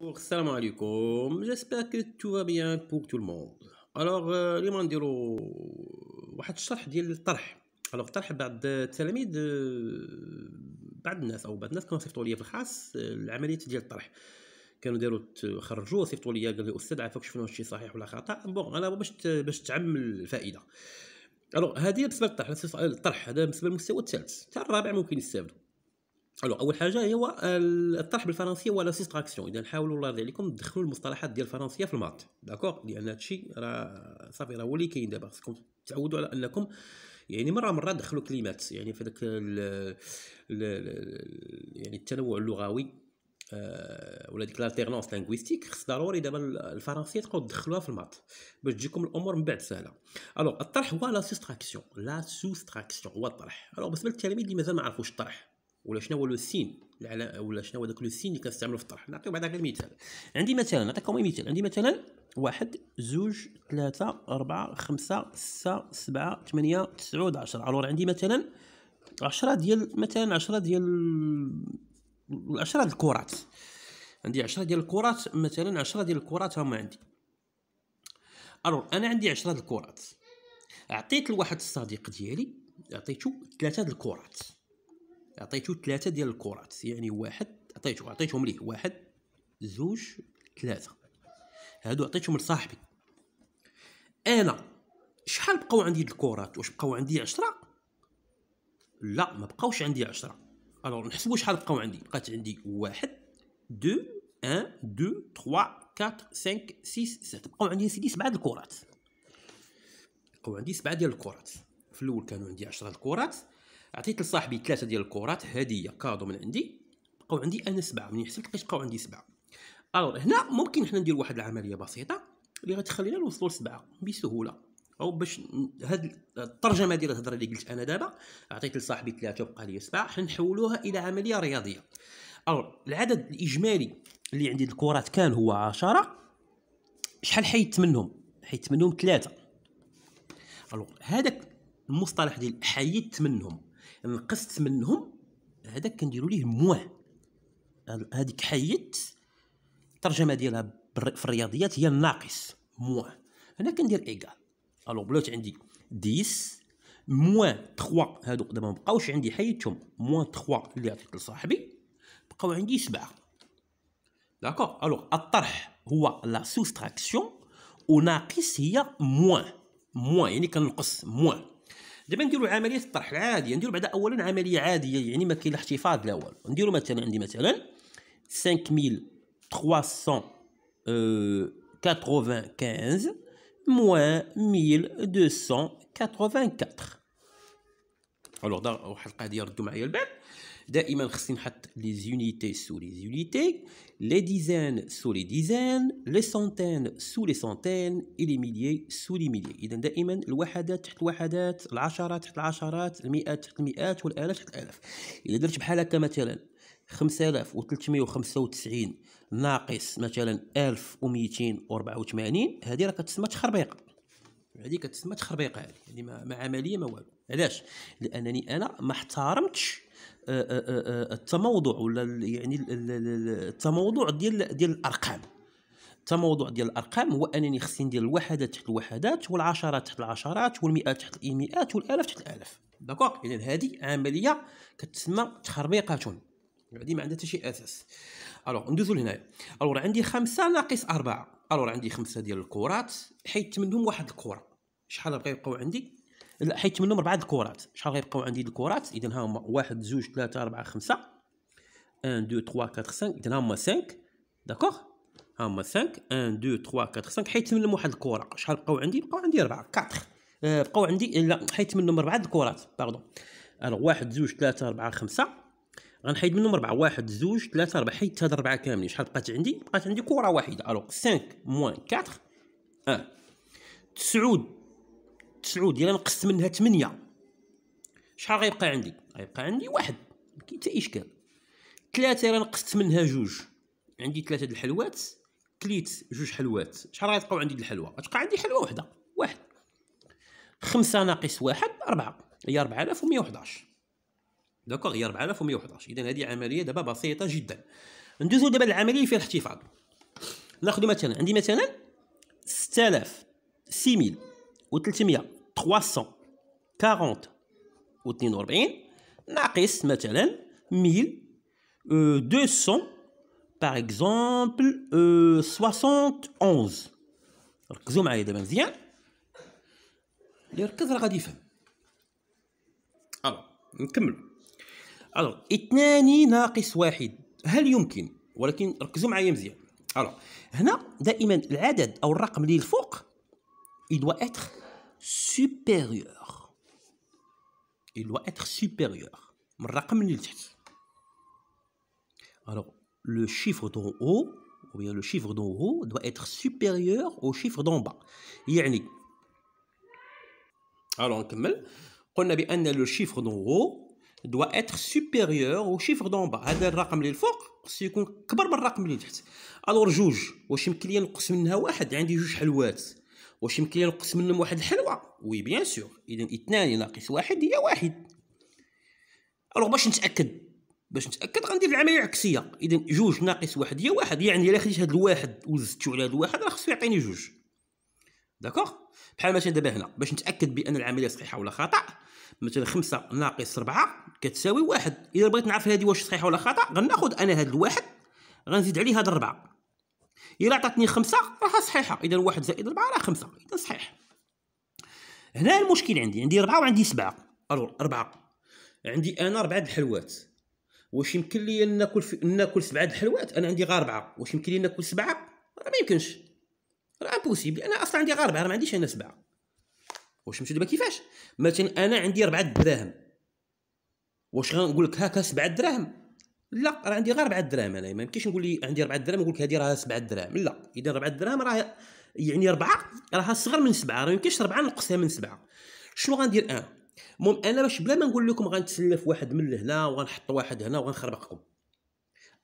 السلام عليكم j'espère que tout va bien pour tout le monde اليوم غنديرو واحد الشرح ديال الطرح alors الطرح بعض التلاميذ بعض الناس أو بعض الناس كانوا صيفطوا لي في الخاص العملية ديال الطرح كانوا داروا خرجوه صيفطوا لي قال لي أستاذ عافاك شوف واش شي صحيح ولا خطا bon أنا باش باش تعم الفائده alors هذه بالنسبة للطرح. الطرح هذا بالنسبة للمستوى الثالث. حتى الرابع ممكن يستافدوا. alors أول حاجة هو الطرح بالفرنسية و la soustraction. إذا نحاولوا الله يرضي عليكم تدخلوا المصطلحات ديال الفرنسية في ال maths d'accord لأن هذا الشيء راه صافي راه هو اللي كاين دابا. خصكم تعودوا على أنكم يعني مرة مرة دخلوا كلمات. يعني في ذاك يعني التنوع اللغوي آه، ولا ديك l'alternance linguistique خص ضروري دابا الفرنسية تقعدوا تدخلوها في ال maths باش تجيكم الأمور من بعد سهلة. alors الطرح هو la soustraction la soustraction هو الطرح. alors بالنسبة للتلاميذ اللي مازال ما عرفوش الطرح. ولا شنو هو le signe ولا شنو هو داك le signe اللي كنستعملو في الطرح. نعطيو بعدا غير مثال عندي مثلا نعطيكم مثال. عندي مثلا واحد زوج ثلاثة أربعة خمسة ستة سبعة ثمانية تسعود عشرة. alors عندي مثلا عشرة ديال مثلا عشرة ديال عشرة ديال الكرات. عندي عشرة ديال الكرات مثلا عشرة ديال الكرات هما عندي. alors أنا عندي عشرة ديال الكرات. عطيت لواحد الصديق ديالي عطيتو ثلاثة ديال الكرات. عطيتو ثلاثة ديال الكرات يعني واحد عطيتو عطيتهم ليه واحد زوج ثلاثة. هادو عطيتهم لصاحبي. أنا شحال بقاو عندي الكرات؟ واش بقاو عندي عشرة؟ لا ما بقاوش عندي عشرة. alors نحسبوا شحال بقاو عندي. بقات عندي واحد deux un deux trois quatre cinq six sept. بقاو عندي سيدي سبعة الكرات. بقاو عندي سبعة ديال الكرات. في الأول كانوا عندي عشرة الكرات. عطيت لصاحبي ثلاثة ديال الكرات هدية cadeau من عندي. بقاو عندي أنا سبعة من حسبت؟ لقيت بقاو عندي سبعة. alors هنا ممكن حنا ندير واحد العملية بسيطة اللي غتخلينا نوصلوا لسبعة بسهولة. أو باش هاد الترجمة ديال الهضرة اللي قلت أنا دابا عطيت لصاحبي ثلاثة وبقى لي سبعة حنا نحولوها إلى عملية رياضية. alors العدد الإجمالي اللي عندي الكرات كان هو عشرة. شحال حيدت منهم؟ حيدت منهم ثلاثة. alors هذاك المصطلح ديال حيدت منهم. نقصت منهم هذاك كنديروا ليه moins هذيك حيت الترجمة ديالها في الرياضيات هي الناقص moins هنا كندير égal. alors بلوت عندي 10 moins 3 هادو دابا ما بقاوش عندي حيدتهم moins 3 اللي عطيت لصاحبي بقاو عندي 7 d'accord alors الطرح هو la soustraction وناقص هي moins moins يعني كنقص moins دابا نديرو عملية الطرح العادية نديرو بعدا اولا عملية عادية يعني ما كاين الاحتفاظ لا والو. نديرو مثلا عندي مثلا 5395 moins 1284 alors واحد القضية ردوا معايا البال دائما خصني نحط les unités sous les unités les dizaines sous les dizaines les centaines sous les centaines et les milliers sous les milliers اذا دائما الوحدات تحت الوحدات العشرات تحت العشرات المئات تحت المئات والالاف تحت الالاف إذا درت بحال هكا مثلا 5395 ناقص مثلا 1284 هذه راه كتسمى تخربيقه هذه كتسمى تخربيقه هذه يعني ما عملية ما والو. علاش؟ لأنني أنا ما احترمتش التموضع ولا يعني التموضع ديال ديال الأرقام. التموضع ديال الأرقام هو أنني خصني ندير الوحدات تحت الوحدات والعشرات تحت العشرات والمئات تحت المئات والالاف تحت الالاف d'accord إذا هذه عملية كتسمى تخربيقة. هذه ما عندها حتى شي أساس. alors ندوزو لهنايا. alors عندي خمسة ناقص أربعة. alors عندي خمسة ديال الكرات حيدت منهم واحد الكرة. شحال بقى يبقاو عندي؟ حيت منهم اربعه الكرات شحال غيبقاو عندي الكرات إذا ها هما واحد جوج ثلاثة أربعة خمسة. 1 2 3 4 5 إذا ها هما 5 d'accord ها هما 5 1 2 3 4 5 حيت منهم واحد الكرة شحال بقاو عندي؟ بقاو عندي أربعة 4 أه بقاو عندي لا حيت منهم أربعة الكرات pardon alors واحد زوج ثلاثة أربعة خمسة. غنحيد منهم أربعة. واحد زوج ثلاثة أربعة. حيت هاد أربعة كاملين. شحال بقات عندي؟ بقات عندي كرة واحدة. alors 5 moins 4 1 تسعود. تسعود ديال نقصت منها 8 شحال غيبقى عندي؟ غيبقى عندي واحد. ما كاين حتى إشكال. ثلاثة الا نقصت منها جوج. عندي ثلاثة د الحلوات كليت جوج حلوات. شحال غيبقاو عندي د الحلوى غتبقى عندي حلوة وحدة. واحد. خمسة ناقص واحد أربعة. هي 4111 d'accord هي 4111 إذا هذه عملية دابا بسيطة جدا. ندوزو دابا العملية فيها الاحتفاظ. ناخذ مثلا عندي مثلا 6000 6300 340 و 42 ناقص مثلا 1200 باغ اكزومبل 71 ركزوا معايا دابا مزيان اللي ركز راه غادي يفهم ألو نكمل ألو اثنان ناقص واحد هل يمكن ولكن ركزوا معايا مزيان ألو هنا دائما العدد أو الرقم اللي الفوق doit être supérieur il doit être supérieur من الرقم اللي لتحت alors le chiffre d'en haut ou bien le chiffre d'en haut doit être supérieur au chiffre d'en bas يعني alors نكمل قلنا بان لو chiffre d'en haut doit être supérieur au chiffre d'en bas هذا الرقم اللي الفوق خصو يكون كبر من الرقم اللي تحت الور جوج واش يمكن لي نقص منها واحد عندي جوج حلوات واش يمكن لي نقص منهم واحد الحلوة؟ oui bien sûr اذا اثنان ناقص واحد هي واحد. الوغ باش نتأكد باش نتأكد غندير العملية العكسية. اذا جوج ناقص واحد هي واحد. يعني إلا خديت هذا الواحد وزدتو على هذا الواحد راه خصو يعطيني جوج. داكوغ بحال مثلا دابا هنا باش نتأكد بأن العملية صحيحة ولا خطأ مثلا خمسة ناقص ربعة كتساوي واحد. إذا بغيت نعرف هذه واش صحيحة ولا خطأ غناخذ أنا هذا الواحد غنزيد عليه هذا الربعة. إلا عطاتني خمسة راها صحيحة. إذا واحد زائد ربعة راه خمسة. إذا صحيح. هنا المشكل عندي عندي ربعة وعندي سبعة. ربعة عندي أنا ربعة الحلوات. واش يمكن لي نأكل في... نأكل سبعة الحلوات؟ أنا عندي غير أربعة. واش يمكن لي نأكل سبعة؟ راه ما يمكنش. راه امبوسيبل أنا أصلا عندي غير راه ما عنديش أنا سبعة. واش نمشي دابا كيفاش؟ مثلا أنا عندي أربعة دراهم. واش غنقول لك هاكا سبعة دراهم؟ لا راه عندي غير أربعة دراهم أنا ما يمكنش نقول لي عندي أربعة دراهم نقول لك هذه راه سبعة دراهم لا إذا أربعة دراهم راه يعني أربعة راها صغر من سبعة راه ما يمكنش أربعة نقصها من سبعة. شنو غندير أنا المهم أنا باش بلا ما نقول لكم غنتسلف واحد من لهنا وغنحط واحد هنا وغنخربقكم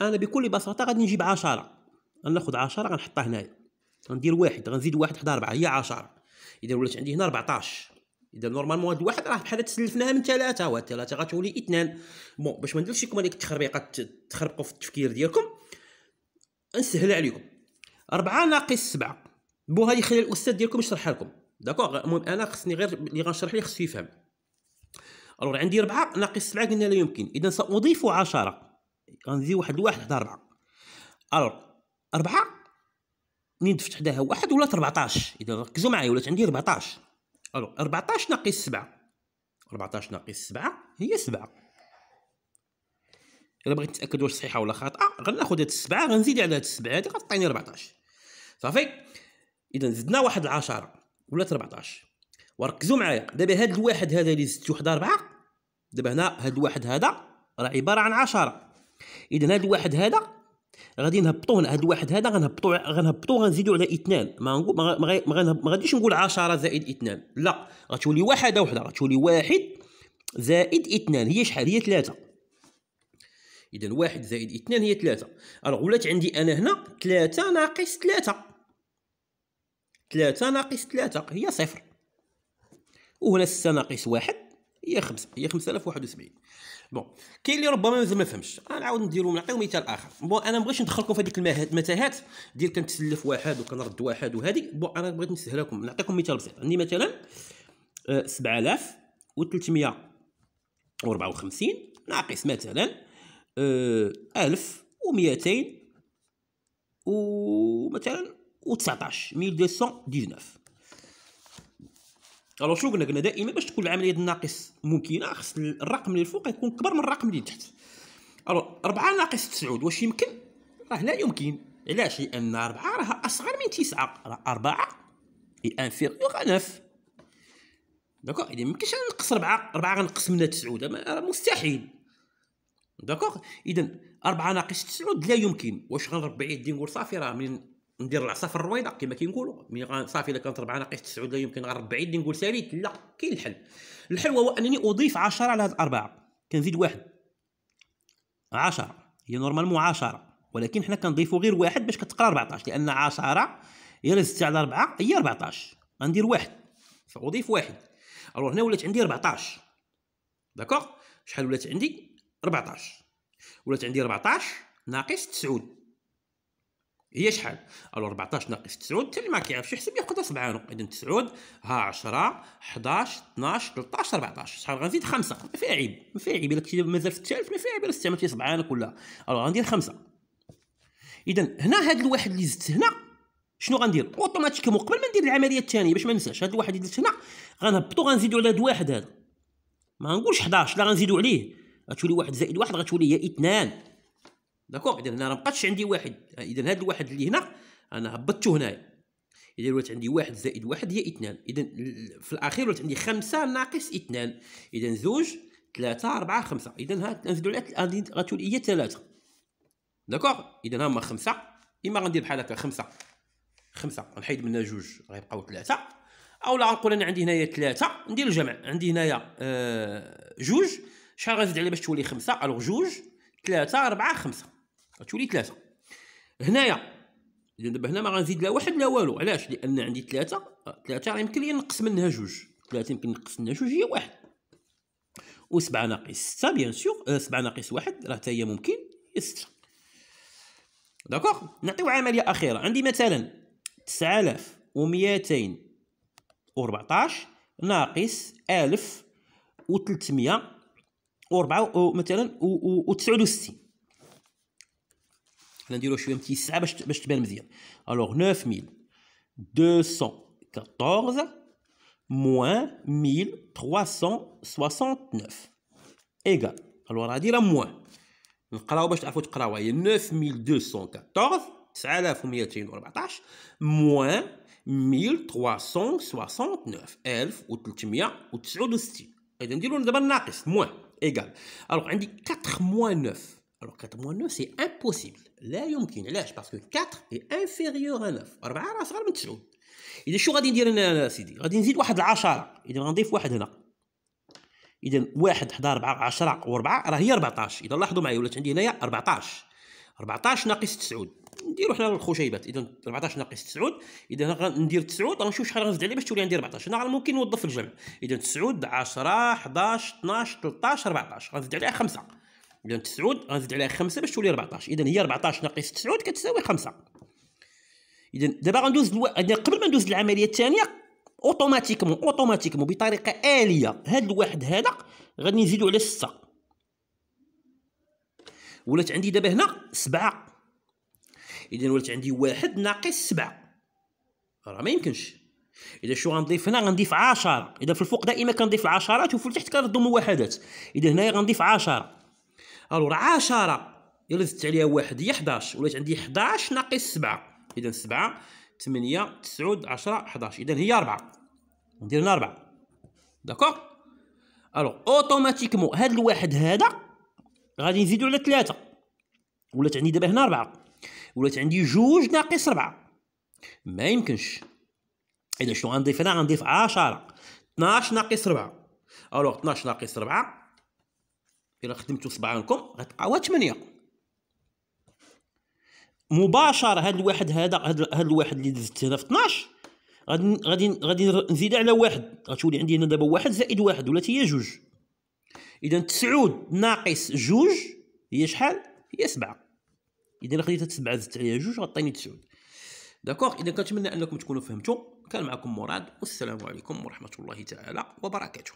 أنا بكل بساطة غادي نجيب عشرة. غناخذ عشرة غنحطها هنايا. غندير واحد غنزيد واحد حدا أربعة هي عشرة. إذا ولات عندي هنا 14 إذا normalement هاد الواحد راه بحال تسلفناها من ثلاثة وهاد ثلاثة غتولي إثنان. bon باش ما نديرش لكم هذيك التخربيقة تخربقوا في التفكير ديالكم نسهل عليكم. أربعة ناقص سبعة. bon هذه خلي الأستاذ ديالكم يشرحها لكم. d'accord المهم أنا خصني غير اللي غنشرح ليه خصو يفهم. alors عندي ربعة ناقص سبعة قلنا لا يمكن. إذا سأضيف عشرة. غنزيد واحد الواحد حدا ربعة alors أربعة منين ضفت حداها واحد ولات 14 إذا ركزوا معايا ولات عندي 14 alors 14 ناقص سبعة. 14 ناقص سبعة هي سبعة. إلا بغيت نتأكد واش صحيحة ولا خاطئة غناخد هاد السبعة غنزيد على هاد السبعة هادي غتعطيني 14 صافي؟ إذا زدنا واحد العشرة ولات 14 وركزوا معايا دابا هاد الواحد هذا اللي زدتو حدا ربعة دابا هنا هاد الواحد هذا راه عبارة عن عشرة. إذا هاد الواحد هذا غادي نهبطوه هنا هاد الواحد هذا غنهبطو غنهبطو غنزيدو على إثنان. ما نقول ما غاديش نقول عشرة زائد إثنان. لا غتولي واحدة وحدة غتولي واحد زائد إثنان. هي شحال؟ هي ثلاثة. إذا واحد زائد إثنان هي ثلاثة. ألوغ ولات عندي أنا هنا ثلاثة ناقص ثلاثة. ثلاثة ناقص ثلاثة. هي صفر. وهنا 6 ناقص واحد. هي 5 هي 5071 bon كاين اللي ربما مازال ما فهمش. غنعاود نديرو نعطيو مثال آخر. bon أنا مبغيتش ندخلكم في هذيك المتاهات ديال كنتسلف واحد وكنرد واحد وهذه. bon أنا بغيت نسهلها لكم نعطيكم مثال بسيط. عندي مثلا 7354 آه، ناقص مثلا 1200 آه، ومثلا و19 1219 alors شنو قلنا قلنا دائما باش تكون العملية الناقص ممكنه خص الرقم اللي الفوق يكون كبر من الرقم اللي تحت. alors 4 ناقص 9 واش يمكن؟ راه لا يمكن. علاش؟ لأن 4 راه أصغر من 9 راه 4 est inférieur à 9 d'accord إذا ميمكنش نقص 4 4 غنقص منها 9 راه مستحيل. d'accord اذا 4 ناقص 9 لا يمكن. واش غنربع يدي نقول صافي راه من ندير العصا في الرويضه كما كيقولوا mais صافي إلا كانت 4 ناقص 9 لا يمكن غنربع يدي نقول ساليت. لا كاين الحل. الحل هو أنني أضيف 10 على هاد الأربعة. كنزيد واحد. 10 هي normalement 10 ولكن حنا كنضيفوا غير واحد باش كتقرا 14 لأن 10 هي لا زدت على 4 هي 14 غندير واحد. فأضيف واحد. ألوغ هنا ولات عندي 14 داكوغ؟ شحال ولات عندي؟ 14 ولات عندي 14 ناقص 9 هي شحال؟ ألو 14 ناقص 9 حتى اللي ما كيعرفش يحسب ياخذها سبعانو اذا 9 ها 10 11 12 13 14 شحال غنزيد 5 ما فيها عيب ما فيها عيب. إلا كنتي مازال في الثالث ما فيها عيب. إلا استعملتي سبعانك ولا. ألو غندير 5 اذا هنا هذا الواحد اللي زدت هنا شنو غندير؟ automatiquement قبل ما ندير العملية الثانية باش ما ننساش. هذا الواحد اللي درت هنا غنهبطو غنزيدو على هذا الواحد هذا. ما نقولش 11 لا غنزيدو عليه. غتولي واحد زائد واحد غتولي هي اثنان. d'accord اذا راه مابقاتش عندي واحد. اذا هذا الواحد اللي هنا أنا هبطته هنايا. اذا ولات عندي واحد زائد واحد هي إثنان. اذا في الأخير ولات عندي خمسة ناقص إثنان. اذا زوج ثلاثة أربعة خمسة. إذا ها نزيدو على غتولي هي ثلاثة. d'accord إذا هما خمسة. إما غندير بحال هكا خمسة. خمسة. غنحيد منها جوج. غيبقاو ثلاثة. أو لا غنقول أنا عندي هنايا ثلاثة. ندير الجمع. عندي هنايا آه جوج. شحال غنزيد عليه باش تولي خمسة؟ alors جوج ثلاثة أربعة خمسة. غتولي ثلاثة. هنايا إذا دابا هنا ما غنزيد لا واحد لا والو. علاش؟ لأن عندي ثلاثة ثلاثة راه يمكن لي نقص منها جوج. ثلاثة يمكن نقص منها جوج هي واحد. وسبعة ناقص ستة bien sûr أه سبعة ناقص واحد راه حتى هي ممكن هي ستة. d'accord نعطيو عملية أخيرة. عندي مثلا تسعة آلاف وميتين وربعطاش ناقص ألف وتلتمية وربعة مثلا وتسعود وستين. حنا نديرو شوية متيسعه باش باش تبان مزيان. alors 9214 moins 1369 égal alors هادي راه moins نقراو باش تعرفوا تقراوها هي 9214 9214 moins 1369 1369 اذا نديرو دابا الناقص moins égal alors عندي 4 moins 9 Alors 4 moins 9 c'est impossible. لا يمكن علاش parce que 4 est inférieur à 9 4 راه صغر من 9 اذا شو غادي ندير أنا سيدي غادي نزيد واحد العشرة اذا غنضيف واحد هنا اذا واحد 11 4 10 و4 راه هي 14 اذا لاحظوا معايا ولات عندي هنايا 14 14 ناقص 9 نديرو حنا الخشيبات اذا 14 ناقص 9 اذا غندير 9 غنشوف شحال غنزيد عليه باش تولي عندي 14 هنا ممكن نوظف الجمع اذا 9 10 11 12 13 14 غنزيد عليها 5 اذا 9 غنزيد عليها 5 باش تولي 14 اذا هي 14 ناقص 9 كتساوي 5 اذا دابا غندوز alors... قبل ما ندوز العملية الثانية automatiquement automatiquement بطريقة آلية هذا الواحد هذا غادي نزيدو على 6 ولات عندي دابا هنا 7 اذا ولات عندي واحد ناقص 7 راه ما يمكنش. إذا شو غنضيف هنا؟ غنضيف 10 إذا في الفوق دائما كنضيف العشرات وفي التحت كنردو الوحدات إذا هنايا غنضيف 10 alors 10 يلا زدت عليها واحد هي 11 ولات عندي 11 ناقص 7 اذا 7 8 9 10 11 اذا هي 4 ندير هنا 4 d'accord alors automatiquement هاد الواحد هذا غادي نزيدو على 3 ولات عندي دابا هنا 4 ولات عندي جوج ناقص 4 ما يمكنش. اذا شنو غنضيف هنا؟ غنضيف 10 12 ناقص 4 alors 12 ناقص 4 إلا خدمتو صبعانكم غتبقاو 8 مباشرة هذا الواحد هذا هذا الواحد اللي دزت هنا في 12 غادي غادي غادي نزيد على واحد. غتولي عندي هنا دابا واحد زائد واحد ولات هي جوج. اذا تسعود ناقص جوج هي شحال؟ هي سبعة. اذا خديت سبعة زدت عليها جوج غطيني تسعود. d'accord اذا كنتمنى أنكم تكونوا فهمتوا. كان معكم مراد والسلام عليكم ورحمة الله تعالى وبركاته.